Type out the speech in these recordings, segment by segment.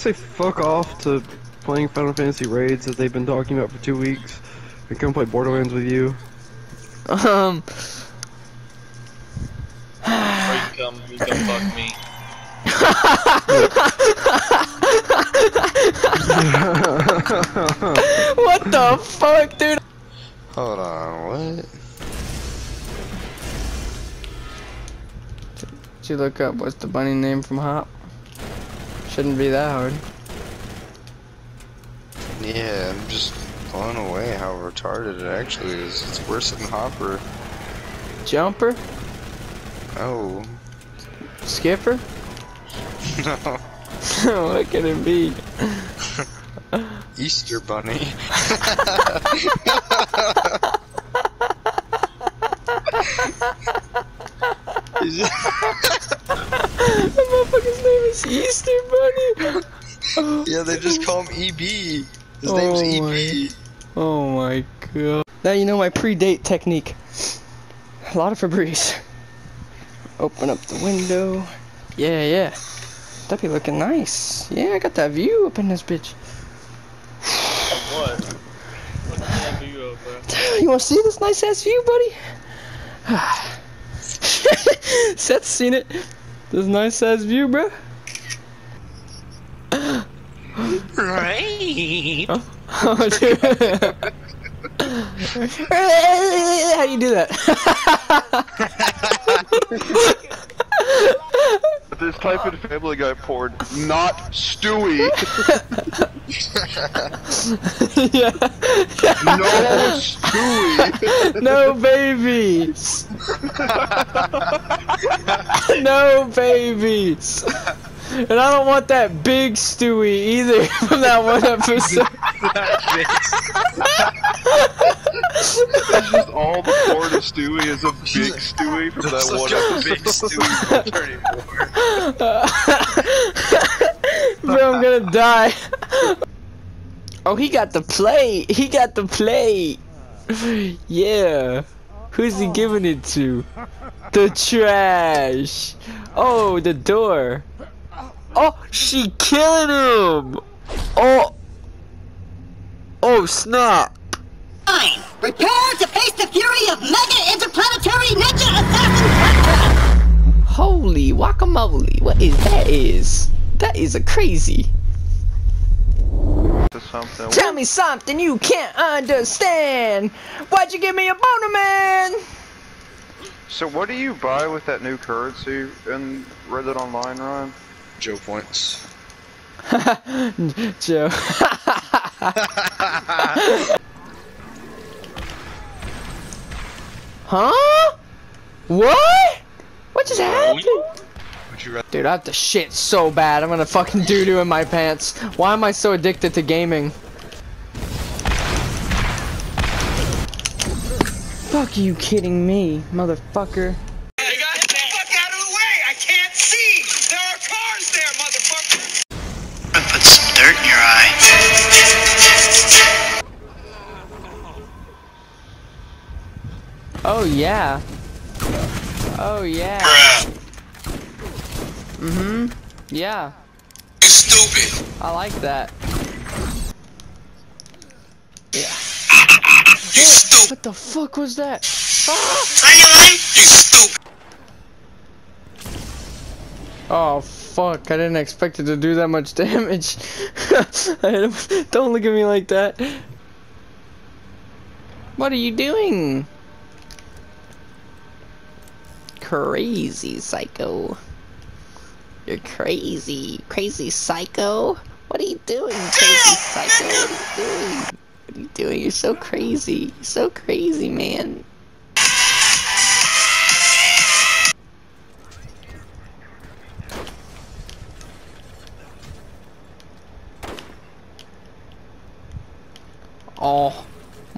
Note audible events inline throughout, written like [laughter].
say fuck off to playing Final Fantasy raids that they've been talking about for two weeks and come play Borderlands with you? Um. Or you come, you come fuck me. what the fuck, dude? Hold on, what? Did you look up what's the bunny name from Hop? Shouldn't be that hard. Yeah, I'm just blown away how retarded it actually is. It's worse than Hopper. Jumper? Oh, Skipper? no. [laughs] [laughs] what can it be? [laughs] Easter Bunny. The motherfucker's name is Easter Bunny. Oh, yeah, they just call him EB. His Oh name's my- EB. oh my god. Now you know my pre-date technique. A lot of Febreze. Open up the window. Yeah, yeah. That'd be looking nice. Yeah, I got that view up in this bitch. What? What the damn view of, bro? You wanna see this nice ass view, buddy? [sighs] Seth's seen it. This nice ass view, bro. Right. Oh, oh dude. [laughs] How do you do that? [laughs] This type in Family Guy porn, not Stewie. yeah. [laughs] No Stewie. No babies. no babies. And I don't want that big Stewie either [laughs] from that one episode. [laughs] That's just all the porn of Stewie is a big Stewie from that one go episode. big Stewie from [laughs] 34. Bro, I'm gonna die. Oh, he got the plate. He got the plate. Yeah. Who's he giving it to? The trash. Oh, the door. Oh, she killing him. Oh. Oh, snap. Fine. Prepare to face the fury of Mega Interplanetary Ninja Assassin Cracker! Holy guacamole. What is that is? That is a crazy. Something. Tell me something you can't understand. Why'd you give me a boner, man? So what do you buy with that new currency in Red Dead Online, Ryan? Joe points. [laughs] Joe. [laughs] huh? What? What just happened? Would you rather? Dude, I have to shit so bad. I'm gonna fucking doo doo in my pants. Why am I so addicted to gaming? Fuck you kidding me, motherfucker. Oh yeah. Oh yeah. Mm-hmm. Yeah. You stupid! I like that. Yeah. [laughs] You stupid! What the fuck was that? Ah! You stupid! Oh fuck, I didn't expect it to do that much [laughs] damage. [laughs] Don't look at me like that. What are you doing? Crazy psycho. You're crazy. Crazy psycho. What are you doing, crazy psycho? What are you doing? What are you doing? You're so crazy. You're so crazy, man. Oh,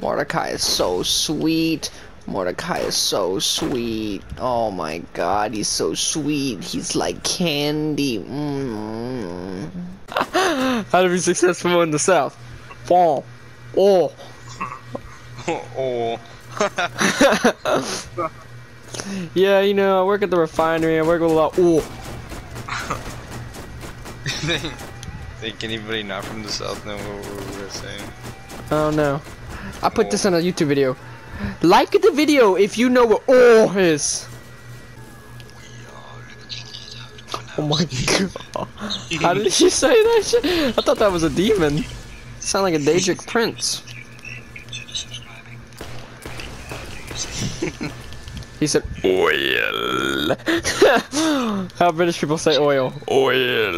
Mordecai is so sweet. Mordecai is so sweet. Oh my god, he's so sweet. He's like candy. Mm. How to be successful in the South? Fall. Oh. [laughs] oh. [laughs] Yeah, you know, I work at the refinery. I work with a lot. Oh. [laughs] Think anybody not from the south know what we're saying? Oh no. I put this on a YouTube video. Like the video if you know what oh is. Oh my god. How did she say that shit? I thought that was a demon. Sound like a Daedric prince. he said oil. [laughs] How British people say oil. Oil.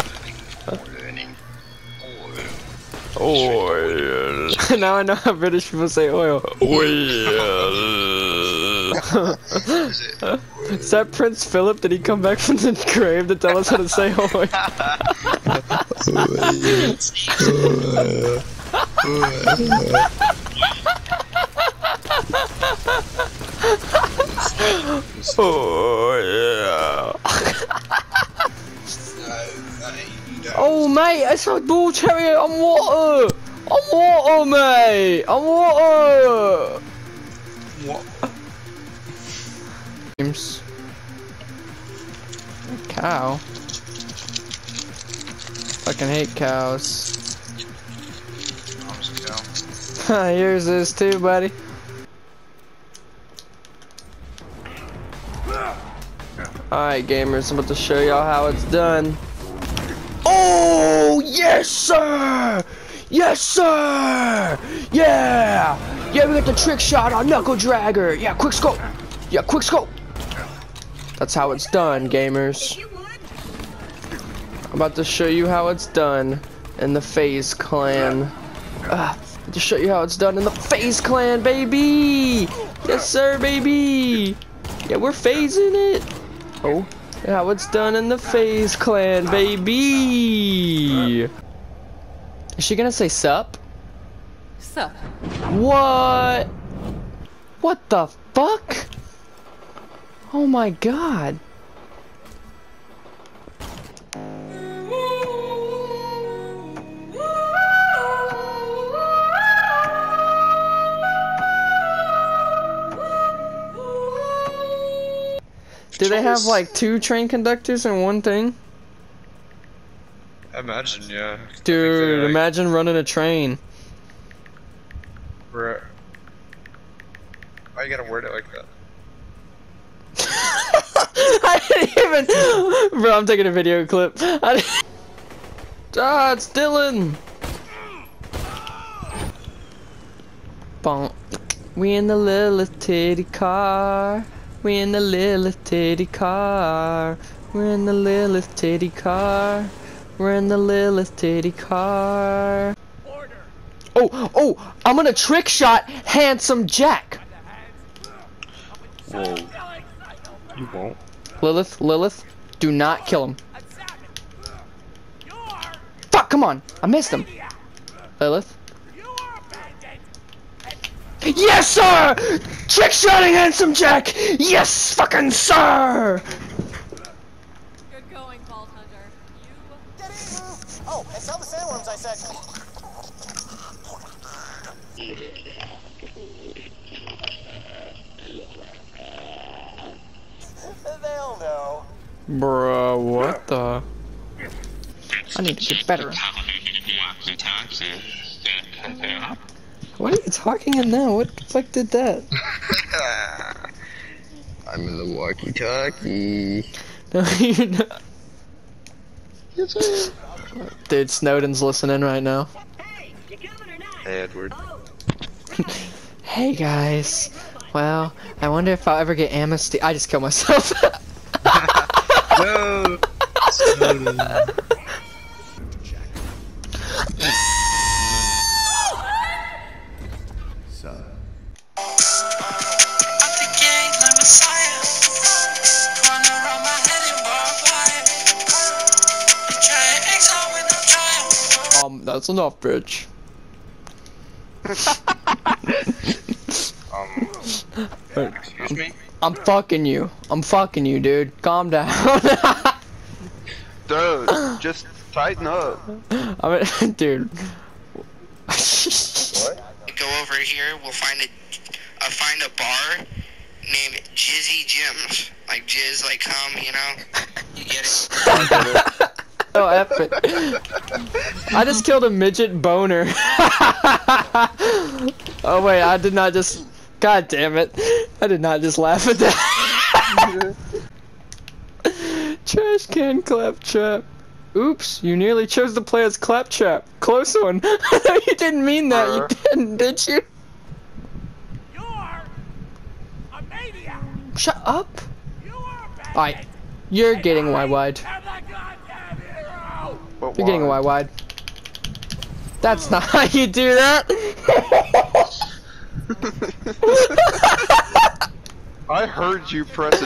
[laughs] Oil. now I know how British people say oil. Oil. [laughs] Is that Prince Philip? Did he come back from the grave to tell us how to say oil? [laughs] oh yeah. Oh mate, it's a bull terrier on water. On water, mate. On water. What? James. Cow. Fucking hate cows. Yours is too, buddy. Alright, gamers, I'm about to show y'all how it's done. Yes, sir! Yes, sir! Yeah! Yeah, we got the trick shot on Knuckle Dragger! Yeah, quick scope! Yeah, quick scope! That's how it's done, gamers. I'm about to show you how it's done in the FaZe clan. Ah, to show you how it's done in the FaZe clan, baby! Yes, sir, baby! Yeah, we're phasing it! Oh, how it's done in the FaZe clan, baby! Is she gonna say sup? Sup? What? What the fuck? Oh my god. Do they have like two train conductors in one thing? I imagine, yeah. Dude, like- imagine running a train. Bro. Why you gotta word it like that? [laughs] I didn't even. Bro, I'm taking a video clip. I didn't... Ah, it's Dylan. Bonk. We in the little titty car. We in the little titty car. We're in the little titty car. We're in the little titty car. Oh, oh! I'm gonna trick shot handsome Jack. Whoa. You won't. Lilith, Lilith, do not kill him. Fuck, come on. I missed him. Lilith. Yes, sir! Trick shotting handsome Jack! Yes, fucking sir! Good going, Vault Hunter. You get it. Oh, and tell the sandworms I said. [laughs] They'll know. Bruh, what the? I need to get better. What are you talking in now? What the fuck did that? [laughs] I'm in the walkie-talkie. No, [laughs] you're not. Yes, Dude, Snowden's listening right now. Hey, Edward. [laughs] Hey guys. Well, I wonder if I'll ever get amnesty. I just killed myself. no! Um, that's enough, bitch. Um, excuse me? I'm fucking you. I'm fucking you, dude. Calm down. Dude, just tighten up. [laughs] I mean, [laughs] dude. Go over here. We'll find a, uh, find a bar named Jizzy Jims. Like jizz, like cum, you know? You get it? [laughs] Oh, epic. I just killed a midget boner. [laughs] oh wait, I did not just. God damn it. I did not just laugh at that. [laughs] Trash can clap claptrap. Oops, you nearly chose to play as claptrap. Close one. you didn't mean that, you didn't, did you? You're a maniac. Shut up. You are a Alright, you're getting wide wide. I'm the goddamn hero. But You're getting why? wide wide. That's not how you do that. [laughs] I heard you press